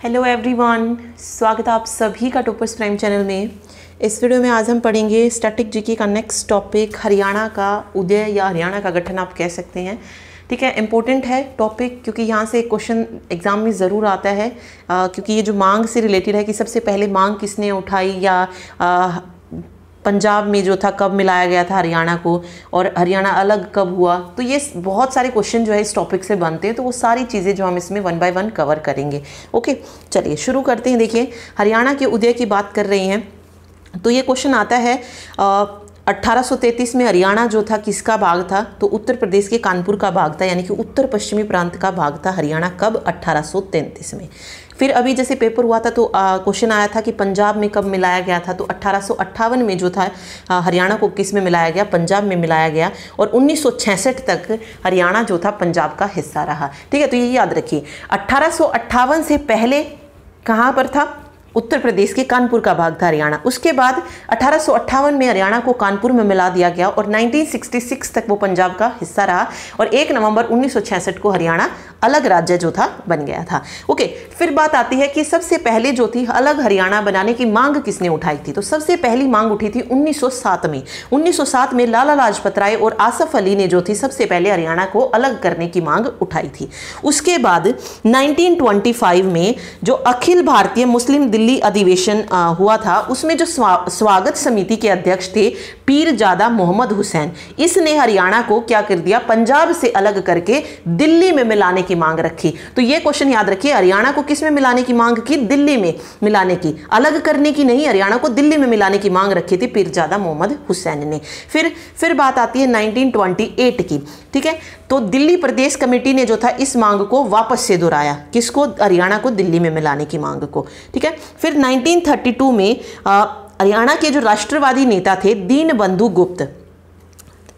Hello everyone स्वागत है आप सभी का टोपर्स प्राइम चैनल में। इस वीडियो में आज हम पढ़ेंगे स्टैटिक जीके का नेक्स्ट टॉपिक हरियाणा का उदय या हरियाणा का गठन आप कह सकते हैं। ठीक है इंपॉर्टेंट है टॉपिक क्योंकि यहाँ से क्वेश्चन एग्ज़ाम में ज़रूर आता है। आ, क्योंकि ये जो मांग से रिलेटेड है कि सबसे पहले मांग किसने उठाई या आ, पंजाब में जो था कब मिलाया गया था हरियाणा को और हरियाणा अलग कब हुआ? तो ये बहुत सारे क्वेश्चन जो है इस टॉपिक से बनते हैं तो वो सारी चीज़ें जो हम इसमें वन बाय वन कवर करेंगे। ओके चलिए शुरू करते हैं। देखिए हरियाणा के उदय की बात कर रही हैं तो ये क्वेश्चन आता है आ, 1833 में हरियाणा जो था, किसका भाग था? तो उत्तर प्रदेश के कानपुर का भाग था, यानी कि उत्तर पश्चिमी प्रांत का भाग था हरियाणा कब? 1833 में। फिर अभी जैसे पेपर हुआ था तो क्वेश्चन आया था कि पंजाब में कब मिलाया गया था? तो अट्ठारह में जो था हरियाणा को किसमें मिलाया गया? पंजाब में मिलाया गया। और उन्नीस सौ छियासठ तक हरियाणा जो था, पंजाब का हिस्सा रहा। ठीक है तो ये याद रखिए। अट्ठारह से पहले कहाँ पर था? उत्तर प्रदेश के कानपुर का भाग था हरियाणा। उसके बाद अठारह में हरियाणा को कानपुर में मिला दिया गया और 1966 तक वो पंजाब का हिस्सा रहा और 1 नवंबर 1966 को हरियाणा अलग राज्य जो था बन गया था। ओके फिर बात आती है कि सबसे पहले जो थी अलग हरियाणा बनाने की मांग किसने उठाई थी? तो सबसे पहली मांग उठी थी 1907 में। 1907 में लाला लाजपत राय और आसफ अली ने जो थी सबसे पहले हरियाणा को अलग करने की मांग उठाई थी। उसके बाद 1925 में जो अखिल भारतीय मुस्लिम दिल्ली अधिवेशन हुआ था उसमें जो स्वा, स्वागत समिति के अध्यक्ष थे पीरजादा मोहम्मद हुसैन। इसने हरियाणा को क्या कर दिया? पंजाब से अलग करके दिल्ली में मिलाने की मांग रखी। तो ये क्वेश्चन याद रखिए, हरियाणा को किसमें मिलाने की मांग की? दिल्ली में मिलाने की। अलग करने की नहीं, हरियाणा को दिल्ली में मिलाने की मांग रखी थी पीरजादा मोहम्मद हुसैन ने। फिर फिर बात आती है 1928 की, ठीक है? तो दिल्ली प्रदेश कमेटी ने जो था इस मांग को वापस से दोहराया। किसको? हरियाणा को दिल्ली में मिलाने की मांग को, ठीक है? फिर 1932 में हरियाणा के जो राष्ट्रवादी नेता थे दीन बंधु गुप्त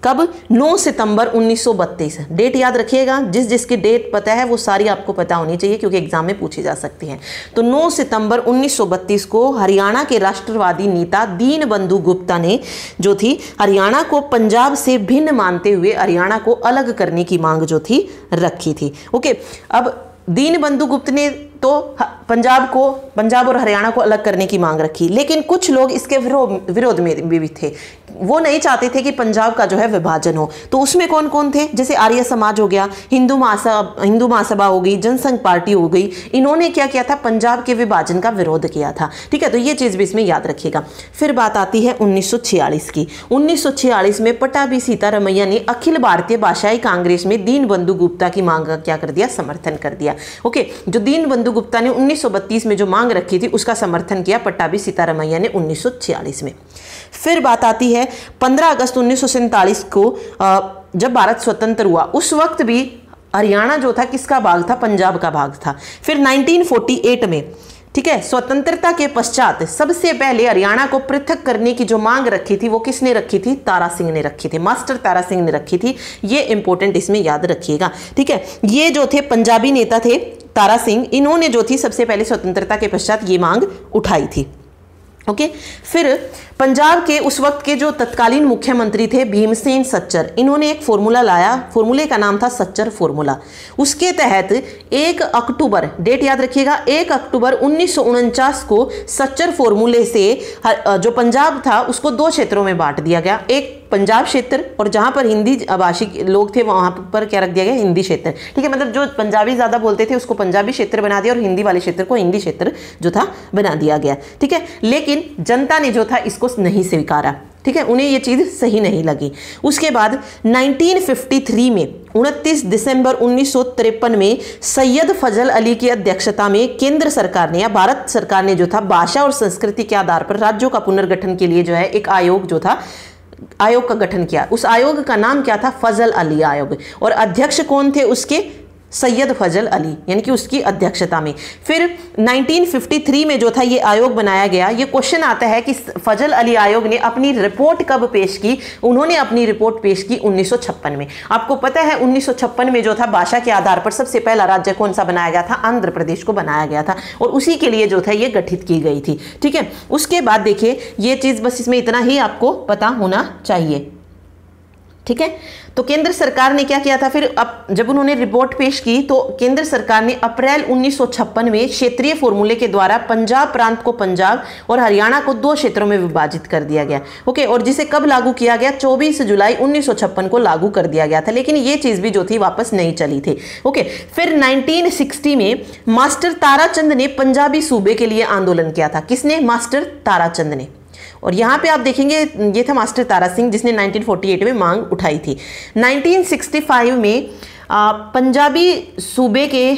कब? 9 सितंबर 1932 डेट याद रखिएगा, जिस जिसकी डेट पता है, वो सारी आपको पता होनी चाहिए, क्योंकि एग्ज़ाम में पूछी जा सकती हैं। तो 9 सितंबर 1932 को हरियाणा के राष्ट्रवादी नेता दीन बंधु गुप्ता ने, जो थी, हरियाणा को पंजाब से भिन्न मानते हुए हरियाणा को अलग करने की मांग जो थी, रखी थी। ओके अब दीन बंधु गुप्त ने तो पंजाब को, पंजाब और हरियाणा को अलग करने की मांग रखी। लेकिन कुछ लोग इसके विरोध विरोध में भी थे। वो नहीं चाहते थे कि पंजाब का जो है विभाजन हो। तो उसमें कौन कौन थे? जैसे आर्य समाज हो गया, हिंदू महासभा हिंदू महासभा हो गई, जनसंघ पार्टी हो गई, इन्होंने क्या किया था? पंजाब के विभाजन का विरोध किया था। ठीक है तो ये चीज़ भी इसमें याद रखिएगा। फिर बात आती है उन्नीस सौ छियालीस की। उन्नीस सौ छियालीस में पटाभी सीतारमैया ने अखिल भारतीय भाषाई कांग्रेस में दीन बंधु गुप्ता की मांग का क्या कर दिया? समर्थन कर दिया। ओके, जो दीन बंधु गुप्ता ने 1932 में जो मांग रखी थी, उसका समर्थन किया पट्टाभी सीतारमैया ने 1946 में। फिर बात आती है 15 अगस्त उन्नीस को जब भारत स्वतंत्र हुआ, उस वक्त भी हरियाणा जो था, किसका भाग था? पंजाब का भाग था। फिर 1948 में ठीक है, स्वतंत्रता के पश्चात सबसे पहले हरियाणा को पृथक करने की जो मांग रखी थी, वो किसने रखी थी? तारा सिंह ने रखी थी। मास्टर तारा सिंह ने रखी थी। ये इंपॉर्टेंट इसमें याद रखिएगा। ठीक है, ये जो थे पंजाबी नेता थे तारा सिंह, इन्होंने जो थी सबसे पहले स्वतंत्रता के पश्चात ये मांग उठाई थी। ओके? फिर पंजाब के उस वक्त के जो तत्कालीन मुख्यमंत्री थे भीमसेन सच्चर, इन्होंने एक फॉर्मूला लाया। फॉर्मूले का नाम था सच्चर फॉर्मूला उसके तहत एक अक्टूबर डेट याद रखिएगा, एक अक्टूबर उन्नीस सौ उनचास को सच्चर फॉर्मूले से जो पंजाब था, उसको दो क्षेत्रों में बांट दिया गया। एक पंजाब क्षेत्र और जहाँ पर हिंदी भाषी लोग थे, वहाँ पर क्या रख दिया गया? हिंदी क्षेत्र। ठीक है मतलब जो पंजाबी ज़्यादा बोलते थे, उसको पंजाबी क्षेत्र बना दिया और हिंदी वाले क्षेत्र को हिंदी क्षेत्र जो था, बना दिया गया। ठीक है, लेकिन जनता ने जो था, इसको नहीं स्वीकारा। ठीक है, उन्हें ये चीज़ सही नहीं लगी। उसके बाद 1953 में 29 दिसंबर उन्नीस सौ तिरपन में, सैयद फजल अली की अध्यक्षता में केंद्र सरकार ने या भारत सरकार ने जो था, भाषा और संस्कृति के आधार पर राज्यों का पुनर्गठन के लिए जो है, एक आयोग जो था आयोग का गठन किया। उस आयोग का नाम क्या था? फजल अली आयोग। और अध्यक्ष कौन थे? उसके सैयद फजल अली, यानी कि उसकी अध्यक्षता में। फिर 1953 में जो था ये आयोग बनाया गया, ये क्वेश्चन आता है कि फजल अली आयोग ने अपनी रिपोर्ट कब पेश की? उन्होंने अपनी रिपोर्ट पेश की 1956 में। आपको पता है 1956 में जो था, भाषा के आधार पर सबसे पहला राज्य कौन सा बनाया गया था? आंध्र प्रदेश को बनाया गया था। और उसी के लिए जो था, ये गठित की गई थी। ठीक है? उसके बाद देखिए, ये चीज़ बस इसमें इतना ही आपको पता होना चाहिए। ठीक है? तो केंद्र सरकार ने क्या किया था? फिर अब जब उन्होंने रिपोर्ट पेश की तो केंद्र सरकार ने अप्रैल 1956 में क्षेत्रीय फॉर्मूले के द्वारा पंजाब प्रांत को पंजाब और हरियाणा को दो क्षेत्रों में विभाजित कर दिया गया। ओके और जिसे कब लागू किया गया? 24 जुलाई 1956 को लागू कर दिया गया था, लेकिन ये चीज़ भी जो थी, वापस नहीं चली थी। ओके फिर 1960 में मास्टर ताराचंद ने पंजाबी सूबे के लिए आंदोलन किया था। किसने? मास्टर ताराचंद ने। और यहाँ पे आप देखेंगे ये था मास्टर तारा सिंह जिसने 1948 में मांग उठाई थी। 1965 में पंजाबी सूबे के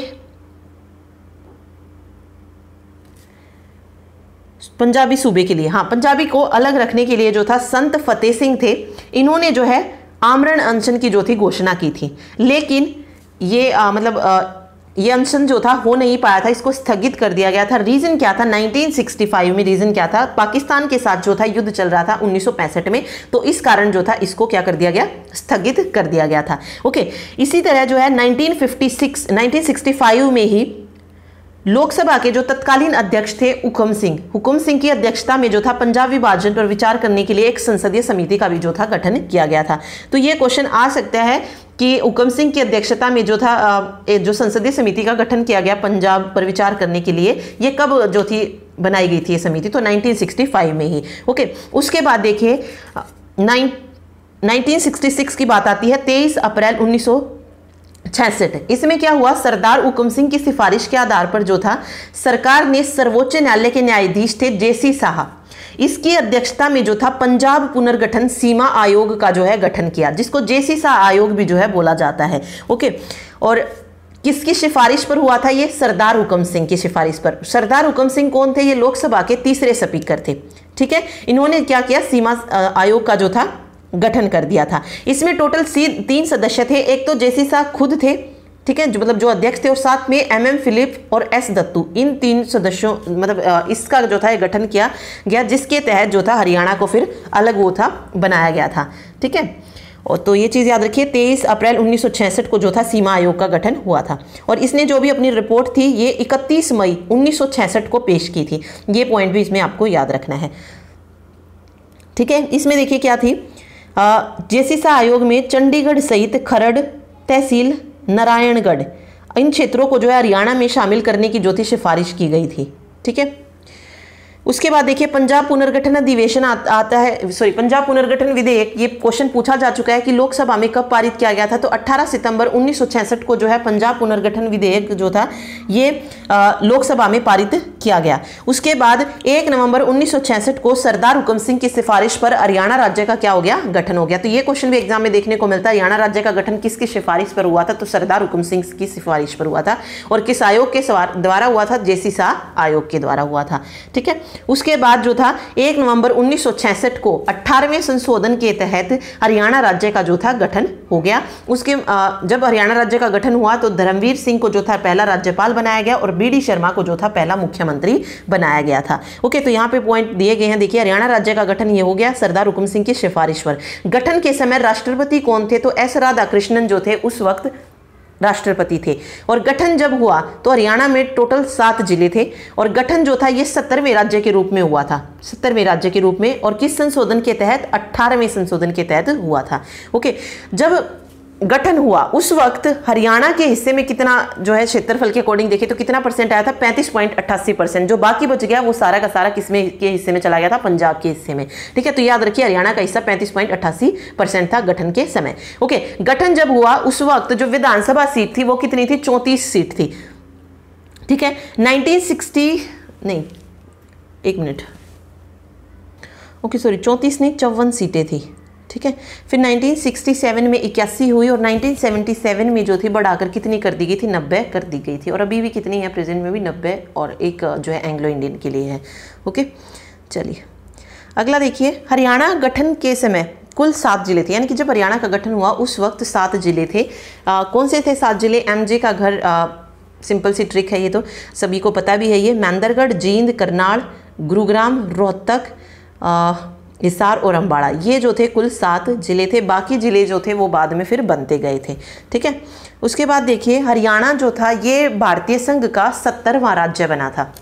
पंजाबी सूबे के लिए हाँ पंजाबी को अलग रखने के लिए जो था संत फतेह सिंह थे इन्होंने जो है आमरण अनशन की जो थी घोषणा की थी। लेकिन ये आ, मतलब आ, ये अनशन जो था, हो नहीं पाया था, इसको स्थगित कर दिया गया था। रीजन क्या था? 1965 में रीजन क्या था? पाकिस्तान के साथ जो था, युद्ध चल रहा था 1965 में। तो इस कारण जो था, इसको क्या कर दिया गया? स्थगित कर दिया गया था। ओके इसी तरह जो है 1956 1965 में ही लोकसभा के जो तत्कालीन अध्यक्ष थे हुकुम सिंह। हुकुम सिंह की अध्यक्षता में जो था पंजाब विभाजन पर विचार करने के लिए एक संसदीय समिति का भी जो था गठन किया गया था। तो ये क्वेश्चन आ सकता है कि हुकम सिंह की अध्यक्षता में जो था जो संसदीय समिति का गठन किया गया पंजाब पर विचार करने के लिए, ये कब जो थी, बनाई गई थी ये समिति? तो 1965 में ही। ओके, उसके बाद देखिए, नाइन 1966 की बात आती है 23 अप्रैल 19 छसठ इसमें क्या हुआ? सरदार उकम सिंह की सिफारिश के आधार पर जो था, सरकार ने सर्वोच्च न्यायालय के न्यायाधीश थे जेसी साहा। इसकी अध्यक्षता में जो था, पंजाब पुनर्गठन सीमा आयोग का जो है गठन किया, जिसको जेसी सा आयोग भी जो है बोला जाता है। ओके? और किसकी सिफारिश पर हुआ था ये? सरदार हुकम सिंह की सिफारिश पर। सरदार हुकम सिंह कौन थे? ये लोकसभा के तीसरे स्पीकर थे। ठीक है? इन्होंने क्या किया? सीमा आयोग का जो था गठन कर दिया था। इसमें टोटल तीन सदस्य थे। एक तो जेसी शाह खुद थे, ठीक है, जो मतलब जो अध्यक्ष थे, और साथ में एम एम फिलिप और एस दत्तू। इन तीन सदस्यों मतलब इसका जो था गठन किया गया, जिसके तहत जो था, हरियाणा को फिर अलग वो था, बनाया गया था, ठीक है? और तो ये चीज़ याद रखिए 23 अप्रैल 1966 को जो था, सीमा आयोग का गठन हुआ था। और इसने जो भी अपनी रिपोर्ट थी, ये 31 मई 1966 को पेश की थी। ये पॉइंट भी इसमें आपको याद रखना है, ठीक है? इसमें देखिए क्या थी? जेसीसा आयोग में चंडीगढ़ सहित खरड़, तहसील, नारायणगढ़, इन क्षेत्रों को जो है हरियाणा में शामिल करने की जो थी सिफारिश की गई थी। ठीक है? उसके बाद देखिए पंजाब पुनर्गठन अधिवेशन आ, आता है सॉरी पंजाब पुनर्गठन विधेयक ये क्वेश्चन पूछा जा चुका है कि लोकसभा में कब पारित किया गया था। तो 18 सितंबर 1966 को जो है पंजाब पुनर्गठन विधेयक जो था ये लोकसभा में पारित किया गया। उसके बाद एक नवंबर उन्नीस सौ छियासठ को सरदार हुकम सिंह की सिफारिश पर हरियाणा राज्य का क्या हो गया? गठन हो गया। तो ये क्वेश्चन भी एग्ज़ाम में देखने को मिलता है हरियाणा राज्य का गठन किसकी सिफारिश पर हुआ था? तो सरदार हुकम सिंह की सिफारिश पर हुआ था और किस आयोग के द्वारा हुआ था? जेसी शाह आयोग के द्वारा हुआ था। ठीक है? उसके बाद जो था, एक नवंबर उन्नीस को अट्ठारहवें संशोधन के तहत हरियाणा राज्य का जो था गठन हो गया। उसके जब हरियाणा राज्य का गठन हुआ तो धर्मवीर सिंह को जो था पहला राज्यपाल बनाया गया और बी डी शर्मा को जो था पहला मुख्यमंत्री बनाया गया था। ओके तो यहाँ पे पॉइंट दिए गए हैं। देखिए, हरियाणा राज्य का गठन ये हो गया सरदार हुकुम सिंह की सिफारिश पर। गठन के समय राष्ट्रपति कौन थे? तो एस राधाकृष्णन जो थे उस वक्त राष्ट्रपति थे। और गठन जब हुआ तो हरियाणा में टोटल सात ज़िले थे। और गठन जो था, ये सत्तरवें राज्य के रूप में हुआ था। सत्तरवें राज्य के रूप में और किस संशोधन के तहत? अट्ठारहवें संशोधन के तहत हुआ था। ओके, जब गठन हुआ। उस वक्त हरियाणा के हिस्से में कितना जो है क्षेत्रफल के अकॉर्डिंग देखे तो कितना परसेंट आया था? पैंतीस पॉइंट अट्ठासी परसेंट जो बाकी बच गया, वो सारा का सारा किसमें के हिस्से में चला गया था? पंजाब के हिस्से में। ठीक है तो याद रखिए, हरियाणा का हिस्सा पैंतीस पॉइंट अट्ठासी परसेंट था गठन के समय। ओके, गठन जब हुआ, उस वक्त जो विधानसभा सीट थी, वो कितनी थी? चौंतीस सीट थी। ठीक है, नाइनटीन नहीं, एक मिनट। ओके सॉरी चौंतीस नहीं, चौवन सीटें थी। ठीक है? फिर 1967 में इक्यासी हुई और 1977 में जो थी बढ़ाकर कितनी कर दी गई थी? नब्बे कर दी गई थी। और अभी भी कितनी है? प्रेजेंट में भी नब्बे और एक जो है एंग्लो इंडियन के लिए है। ओके? चलिए। अगला देखिए। हरियाणा गठन के समय कुल सात ज़िले थे। यानी कि जब हरियाणा का गठन हुआ उस वक्त सात ज़िले थे। आ, कौन से थे सात ज़िले? एम का घर आ, सिंपल सी ट्रिक है ये तो। सभी को पता भी है ये। मैंदरगढ़ जींद करनाल गुरुग्राम रोहतक हिसार और अम्बाड़ा ये जो थे कुल सात ज़िले थे, बाकी ज़िले जो थे वो बाद में फिर बनते गए थे, ठीक है? उसके बाद देखिए, हरियाणा जो था, ये भारतीय संघ का सत्तरवां राज्य बना था।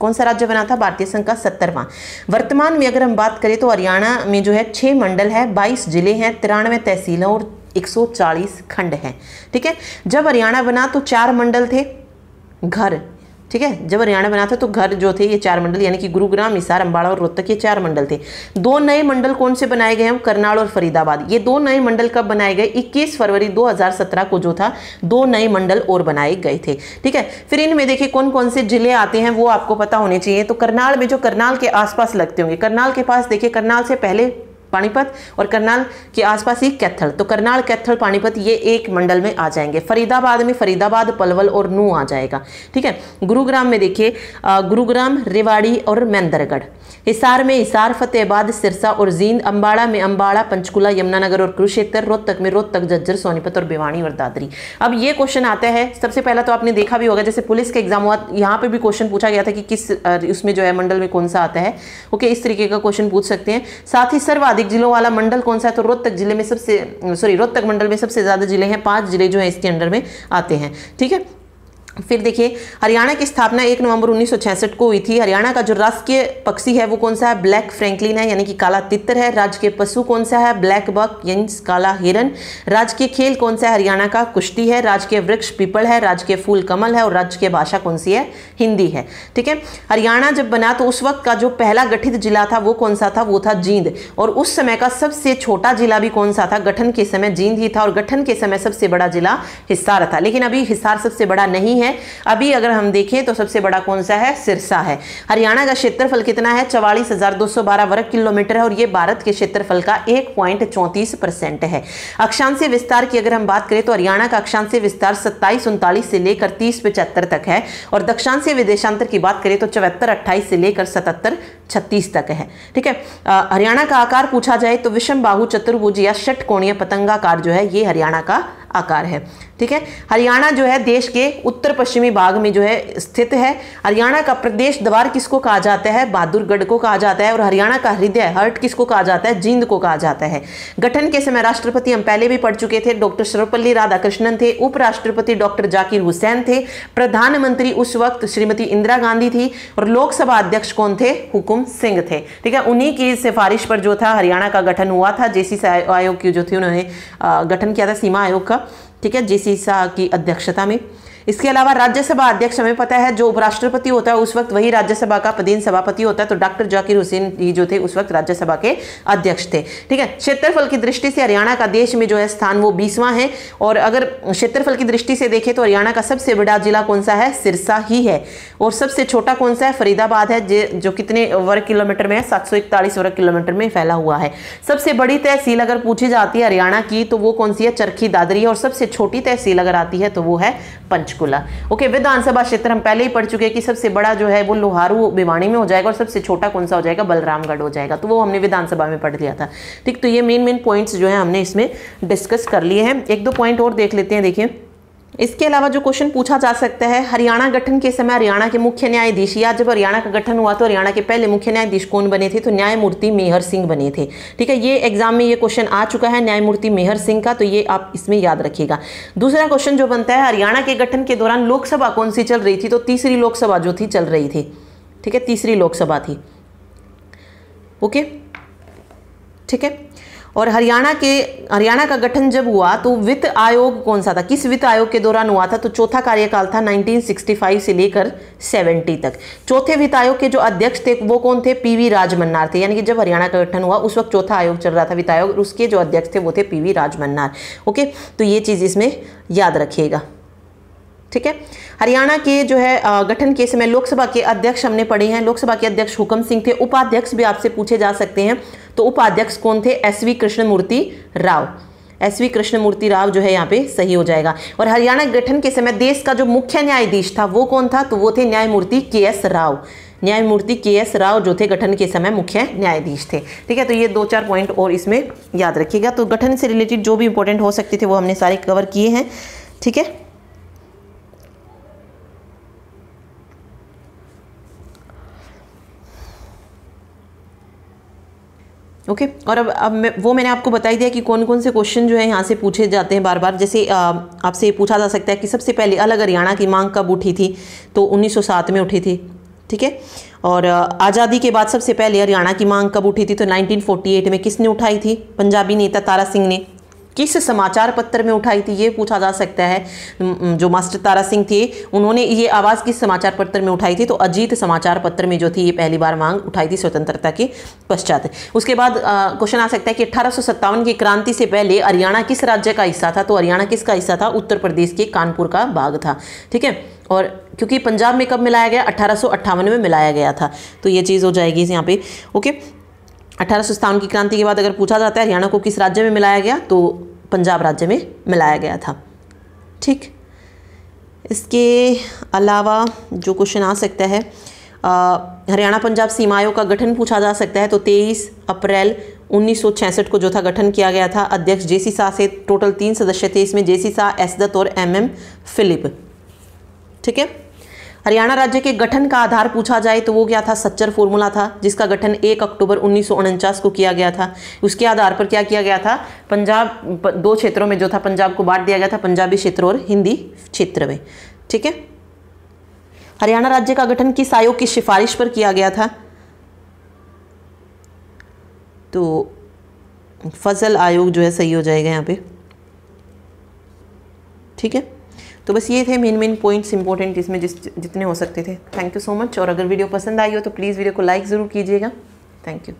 कौन सा राज्य बना था? भारतीय संघ का सत्तरवां। वर्तमान में अगर हम बात करें तो हरियाणा में जो है छः मंडल है, बाईस ज़िले हैं, तिरानवे तहसीलें और 140 खंड हैं, ठीक है? जब हरियाणा बना तो चार मंडल थे, घर ठीक है? जब हरियाणा बना था तो घर जो थे, ये चार मंडल, यानी कि गुरुग्राम, हिसार अम्बाड़ा और रोहतक, ये चार मंडल थे। दो नए मंडल कौन से बनाए गए हैं? करनाल और फरीदाबाद। ये दो नए मंडल कब बनाए गए? 21 फरवरी 2017 को जो था, दो नए मंडल और बनाए गए थे। ठीक है? फिर इनमें देखिए कौन कौन से ज़िले आते हैं, वो आपको पता होने चाहिए। तो करनाल में जो करनाल के आसपास लगते होंगे, करनाल के पास देखिए, करनाल से पहले पानीपत और करनाल के आसपास ही कैथल। तो करनाल, कैथल, पानीपत, ये एक मंडल में आ जाएँगे। फरीदाबाद में फरीदाबाद, पलवल और नू आ जाएगा। ठीक है? गुरुग्राम में देखिए गुरुग्राम, रेवाड़ी और मेंदरगढ़। हिसार में हिसार, फतेहबाद, सिरसा और जींद, अंबाड़ा में अंबाड़ा, पंचकुला, यमुनानगर और कुरुक्षेत्र, रोहतक में रोहतक, जज्जर, सोनीपत और भिवानी और दादरी। अब ये क्वेश्चन आता है। सबसे पहला तो आपने देखा भी होगा, जैसे पुलिस के एग्ज़ाम हुआ, यहाँ पे भी क्वेश्चन पूछा गया था कि किस उसमें जो है मंडल में कौन सा आता है। ओके, इस तरीके का क्वेश्चन पूछ सकते हैं। साथ ही सर्वाधिक जिलों वाला मंडल कौन सा है? तो रोहतक ज़िले में सबसे, सॉरी, रोहतक मंडल में सबसे ज़्यादा ज़िले हैं, पाँच ज़िले जो है इसके अंडर में आते हैं। ठीक है? फिर देखिए, हरियाणा की स्थापना एक नवंबर 1966 को हुई थी। हरियाणा का जो राष्ट्रीय पक्षी है, वो कौन सा है? ब्लैक फ्रैंकलिन है, यानी कि काला तितर है। राज्य के पशु कौन सा है? ब्लैक बक यानी काला हिरन। राज्य के खेल कौन सा है? हरियाणा का कुश्ती है। राज्य के वृक्ष पीपल है। राज्य के फूल कमल है और राज्य की भाषा कौन सी है? हिंदी है। ठीक है? हरियाणा जब बना तो उस वक्त का जो पहला गठित जिला था, वो कौन सा था? वो था जींद। और उस समय का सबसे छोटा जिला भी कौन सा था? गठन के समय जींद ही था और गठन के समय सबसे बड़ा जिला हिसार था। लेकिन अभी हिसार सबसे बड़ा नहीं है। अभी अगर हम देखें तो सबसे बड़ा कौन सा है? सिरसा है। हरियाणा का क्षेत्रफल कितना है? चवालीस वर्ग किलोमीटर है और ये भारत के क्षेत्रफल का एक है। अक्षांशीय विस्तार की अगर हम बात करें तो हरियाणा का अक्षांशीय विस्तार सत्ताईस उनतालीस से लेकर तीस पचहत्तर तक है और दक्षांशीय विदेशांतर की बात करें तो चौहत्तर अट्ठाईस से लेकर सतहत्तर छत्तीस तक है। ठीक है? हरियाणा का आकार पूछा जाए तो विषम बाहु चतुर्भुज या षट कोणीय पतंगाकार जो है, ये हरियाणा का आकार है। ठीक है? हरियाणा जो है देश के उत्तर पश्चिमी भाग में जो है स्थित है। हरियाणा का प्रदेश द्वार किसको कहा जाता है? बहादुरगढ़ को कहा जाता है और हरियाणा का हृदय हर्ट किसको कहा जाता है? जींद को कहा जाता है। गठन के समय राष्ट्रपति हम पहले भी पढ़ चुके थे। डॉक्टर सर्वपल्ली राधाकृष्णन थे। उपराष्ट्रपति डॉक्टर जाकिर हुसैन थे। प्रधानमंत्री उस वक्त श्रीमती इंदिरा गांधी थी और लोकसभा अध्यक्ष कौन थे? हुकुम सिंह थे। ठीक है? उन्हीं की सिफारिश पर जो था, हरियाणा का गठन हुआ था। जेसी आयोग की जो थी, उन्होंने गठन किया था, सीमा आयोग का। ठीक है शाह की अध्यक्षता में। इसके अलावा राज्यसभा अध्यक्ष, हमें पता है, जो उपराष्ट्रपति होता है, उस वक्त वही राज्यसभा का पदेन सभापति होता है तो डॉक्टर जाकिर हुसैन जी जो थे, उस वक्त राज्यसभा के अध्यक्ष थे। ठीक है, क्षेत्रफल की दृष्टि से हरियाणा का देश में जो है स्थान, वो बीसवां है। और अगर क्षेत्रफल की दृष्टि से देखें तो हरियाणा का सबसे बड़ा जिला कौन सा है? सिरसा ही है। और सबसे छोटा कौन सा है? फरीदाबाद है, जो कितने वर्ग किलोमीटर में है? सात सौ इकतालीस वर्ग किलोमीटर में फैला हुआ है। सबसे बड़ी तहसील अगर पूछी जाती है हरियाणा की तो वो कौन सी है? चरखी दादरी है। और सबसे छोटी तहसील अगर आती है तो वो है पंच पंचकुला ओके, विधानसभा क्षेत्र हम पहले ही पढ़ चुके हैं कि सबसे बड़ा जो है वो लोहारू भिवाणी में हो जाएगा और सबसे छोटा कौन सा हो जाएगा? बलरामगढ़ हो जाएगा। तो वो हमने विधानसभा में पढ़ लिया था। ठीक तो ये मेन मेन पॉइंट्स जो है हमने इसमें डिस्कस कर लिए हैं। एक दो पॉइंट और देख लेते हैं, देखिए। इसके अलावा जो क्वेश्चन पूछा जा सकता है, हरियाणा गठन के समय हरियाणा के मुख्य न्यायाधीश, या जब हरियाणा का गठन हुआ तो हरियाणा के पहले मुख्य न्यायाधीश कौन बने थे? तो न्यायमूर्ति मेहर सिंह बने थे। ठीक है, ये एग्ज़ाम में ये क्वेश्चन आ चुका है न्यायमूर्ति मेहर सिंह का तो ये आप इसमें याद रखिएगा। दूसरा क्वेश्चन जो बनता है, हरियाणा के गठन के दौरान लोकसभा कौन सी चल रही थी? तो तीसरी लोकसभा जो थी, चल रही थी। ठीक है, तीसरी लोकसभा थी। ओके? ठीक है और हरियाणा के, हरियाणा का गठन जब हुआ तो वित्त आयोग कौन सा था? किस वित्त आयोग के दौरान हुआ था? तो चौथा कार्यकाल था 1965 से लेकर 70 तक। चौथे वित्त आयोग के जो अध्यक्ष थे, वो कौन थे? पीवी राजमन्नार थे। यानी कि जब हरियाणा का गठन हुआ, उस वक्त चौथा आयोग चल रहा था वित्त आयोग उसके जो अध्यक्ष थे, वो थे पीवी राजमन्नार। ओके? तो ये चीज़ इसमें याद रखिएगा। ठीक है? हरियाणा के जो है गठन के समय लोकसभा के अध्यक्ष हमने पढ़े हैं। लोकसभा के अध्यक्ष हुकम सिंह थे। उपाध्यक्ष भी आपसे पूछे जा सकते हैं। तो उपाध्यक्ष कौन थे? S V Krishnamurthy Rao. S V Krishnamurthy Rao जो है, यहाँ पे सही हो जाएगा। और हरियाणा गठन के समय देश का जो मुख्य न्यायाधीश था, वो कौन था? तो वो थे न्यायमूर्ति के एस राव। न्यायमूर्ति के एस राव जो थे, गठन के समय मुख्य न्यायाधीश थे। ठीक है तो ये दो चार पॉइंट और इसमें याद रखिएगा। तो गठन से रिलेटेड जो भी इंपॉर्टेंट हो सकते थे, वो हमने सारे कवर किए हैं। ठीक है? Okay okay? और अब अब मैं, वो मैंने आपको बताई दिया कि कौन कौन से क्वेश्चन जो है यहाँ से पूछे जाते हैं बार बार जैसे आपसे पूछा जा सकता है कि सबसे पहले अलग हरियाणा की मांग कब उठी थी? तो 1907 में उठी थी, ठीक है? और आज़ादी के बाद सबसे पहले हरियाणा की मांग कब उठी थी? तो 1948 में किसने उठाई थी? पंजाबी नेता तारा सिंह ने। किस समाचार पत्र में उठाई थी, ये पूछा जा सकता है। जो मास्टर तारा सिंह थे, उन्होंने ये आवाज़ किस समाचार पत्र में उठाई थी? तो अजीत समाचार पत्र में जो थी, ये पहली बार मांग उठाई थी स्वतंत्रता के पश्चात। उसके बाद क्वेश्चन आ सकता है कि अठारह की क्रांति से पहले हरियाणा किस राज्य का हिस्सा था? तो हरियाणा किसका हिस्सा था? उत्तर प्रदेश के कानपुर का भाग था, ठीक है? और क्योंकि पंजाब में कब मिलाया गया? अठारह सौ अट्ठावन में मिलाया गया था। तो ये चीज़ हो जाएगी यहाँ पे, ओके? अठारह की क्रांति के बाद अगर पूछा जाता है, हरियाणा को किस राज्य में मिलाया गया तो पंजाब राज्य में मिलाया गया था। ठीक? इसके अलावा जो क्वेश्चन आ सकता है हरियाणा पंजाब सीमा आयोग का गठन पूछा जा सकता है तो 23 अप्रैल 1966 को जो था गठन किया गया था। अध्यक्ष जेसी शाह से टोटल तीन सदस्य थे, इसमें जेसी शाह एस दत्त और एम एम फिलिप। ठीक है? हरियाणा राज्य के गठन का आधार पूछा जाए तो वो क्या था? सच्चर फॉर्मूला था, जिसका गठन 1 अक्टूबर उन्नीस सौ उनचास को किया गया था। उसके आधार पर क्या किया गया था? पंजाब दो क्षेत्रों में जो था, पंजाब को बांट दिया गया था, पंजाबी क्षेत्र और हिंदी क्षेत्र में। ठीक है? हरियाणा राज्य का गठन किस आयोग की सिफारिश पर किया गया था? तो फ़सल आयोग जो है, सही हो जाएगा यहाँ पे। ठीक है? तो बस ये थे मेन मेन पॉइंट्स इंपॉर्टेंट इसमें जिस जितने हो सकते थे. थैंक यू सो मच और अगर वीडियो पसंद आई हो तो प्लीज़ वीडियो को लाइक ज़रूर कीजिएगा. Thank you